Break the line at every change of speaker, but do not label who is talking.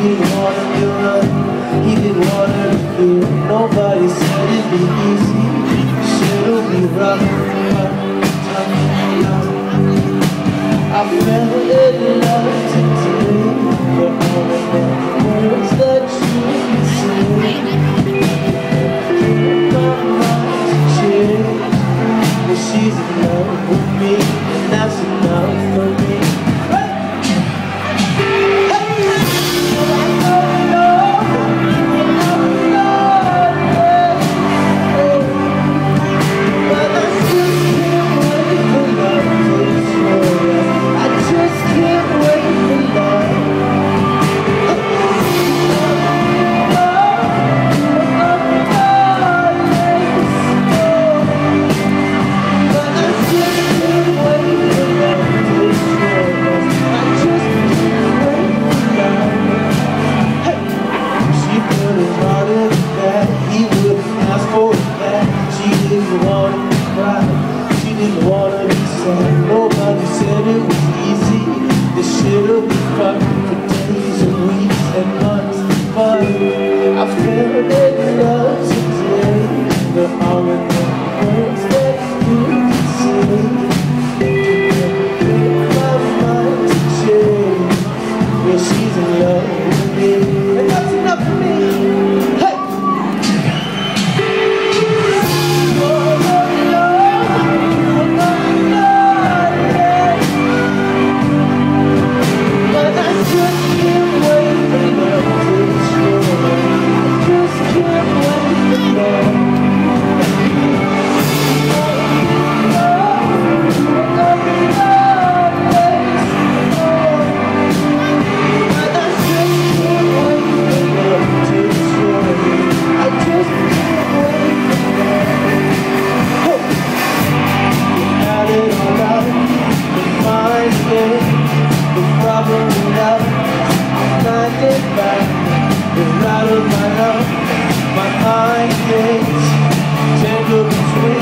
didn't him to run, he didn't to feel. Nobody said it'd be easy, shit'll be rough, To be sad. Nobody said it was easy. This shit'll be fucking for days and weeks and months. But You're out of my health, my mind gets tangled between